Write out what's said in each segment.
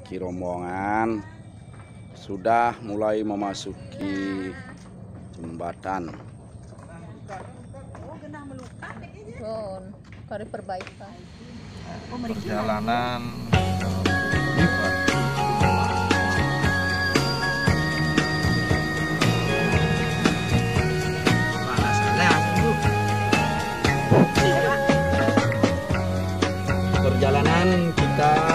memiliki rombongan sudah mulai memasuki jembatan. Yun, kari perbaikan. perjalanan perjalanan kita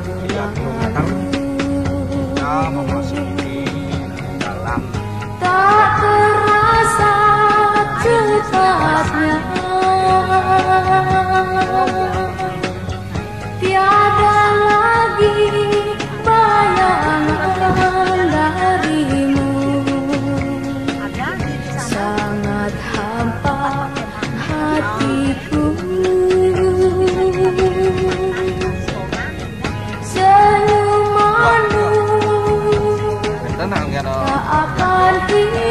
İlla đến nào nghe ờ, nào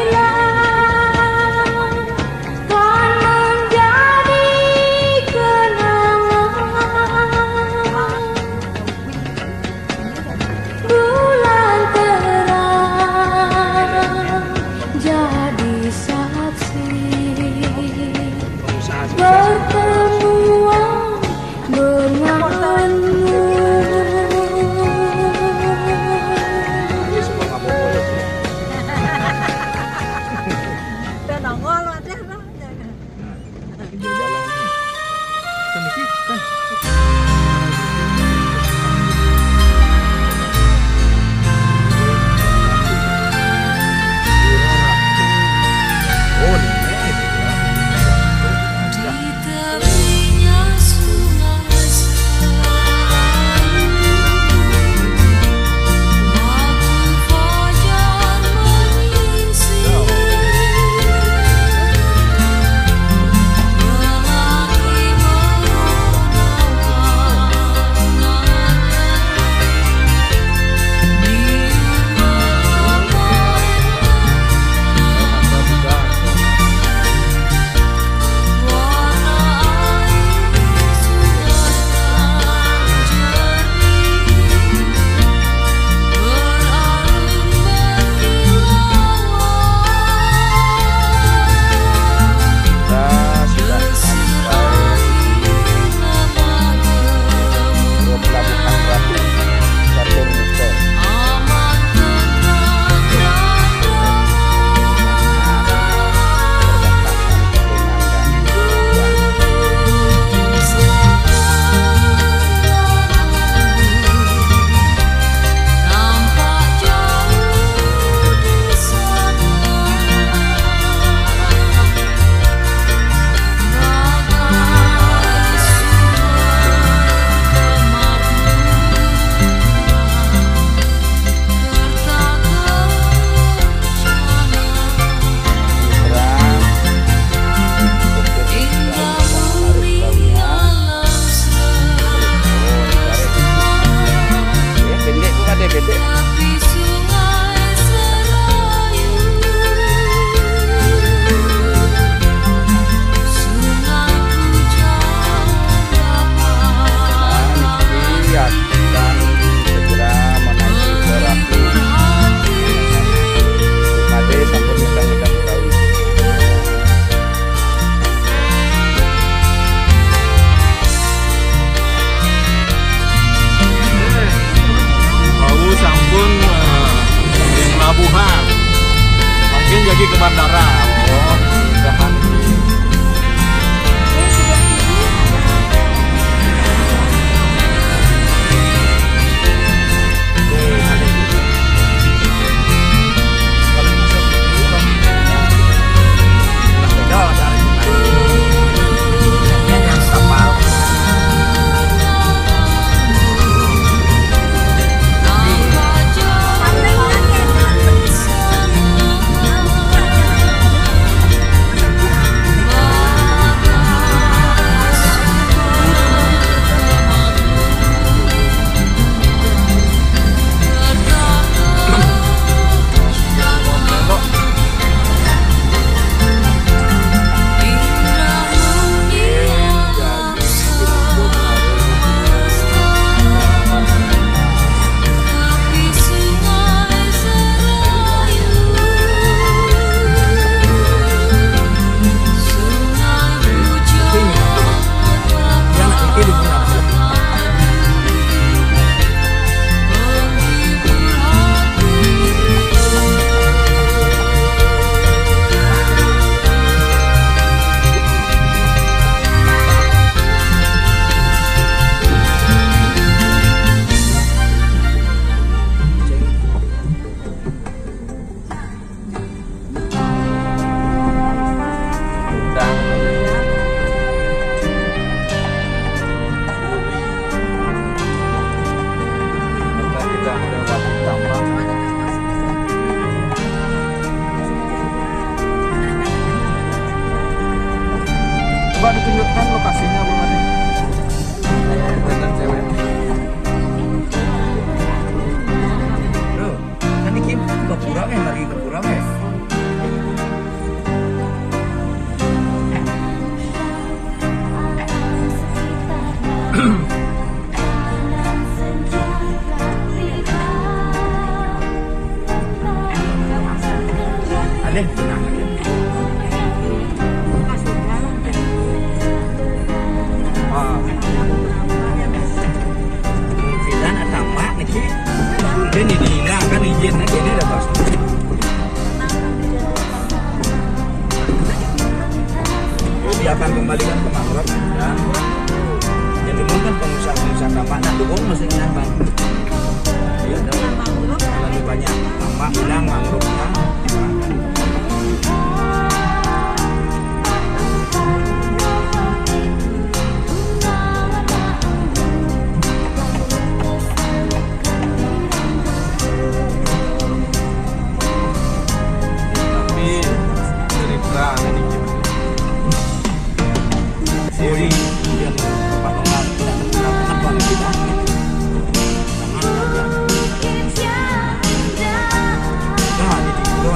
lagi ke pura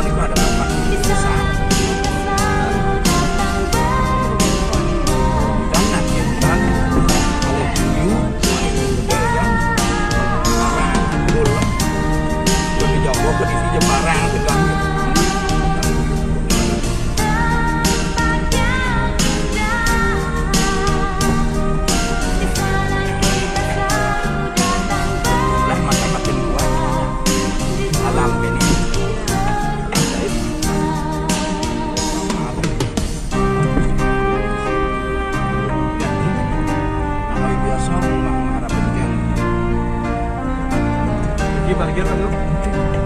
talking about cualquier reloj.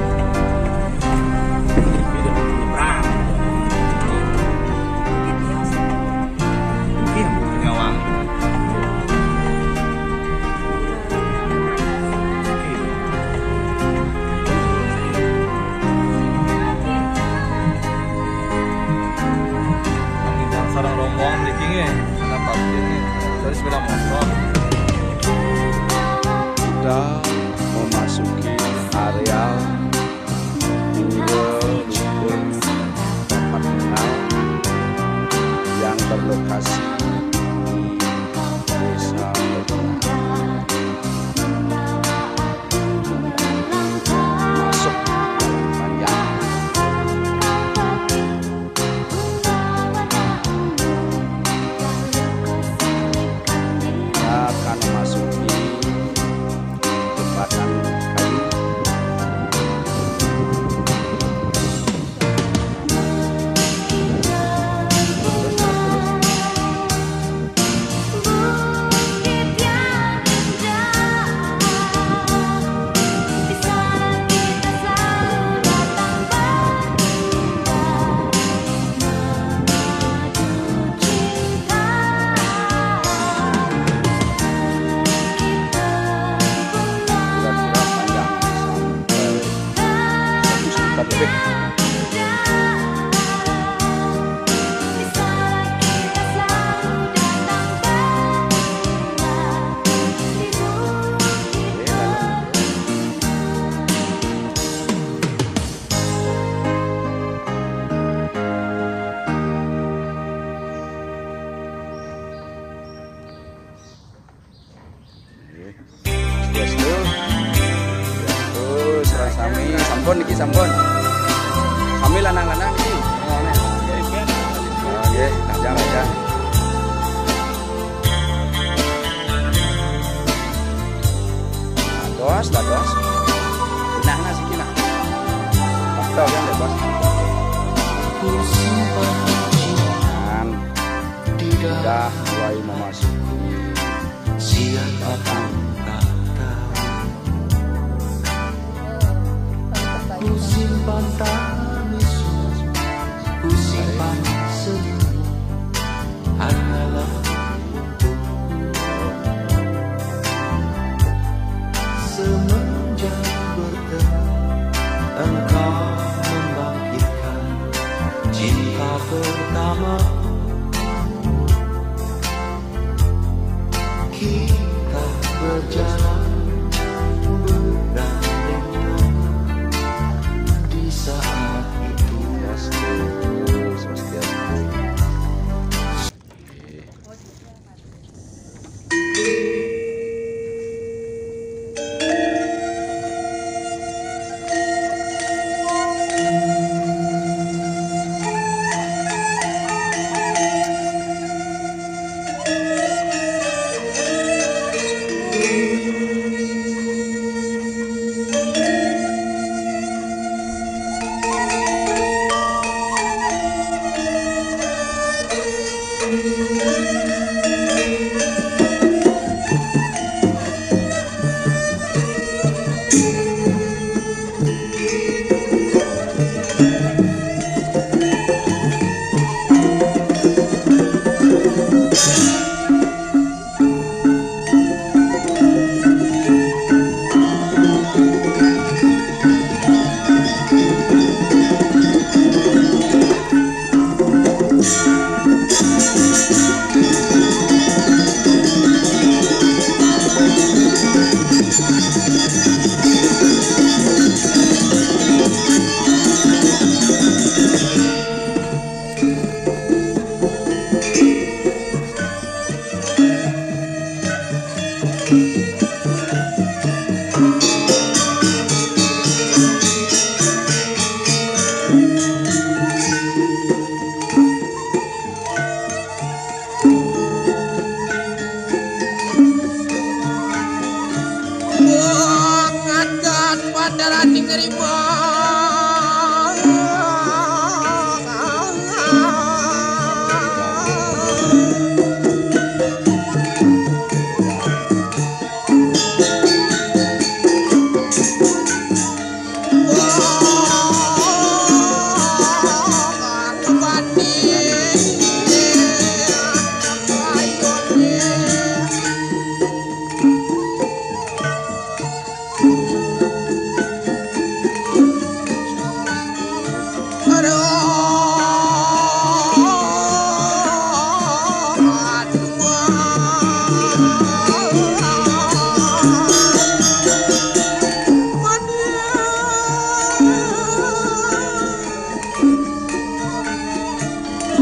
Memasuki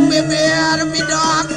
me, me, me, dog.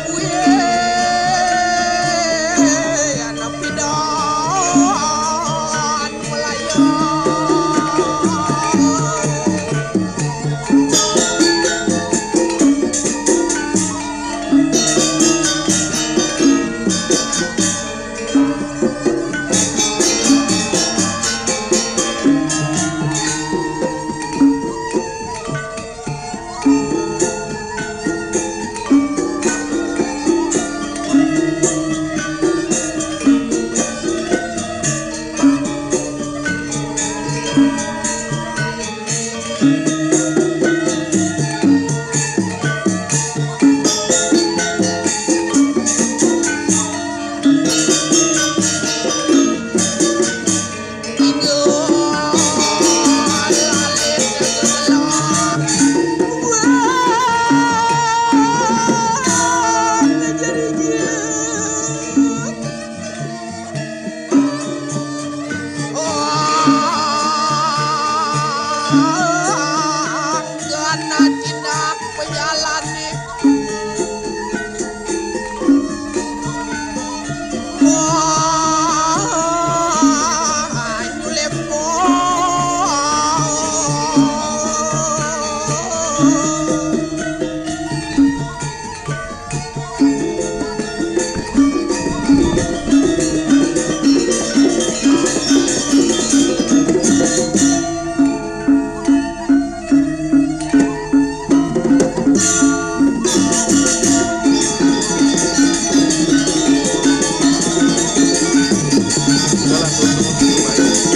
Ela é mundo mais.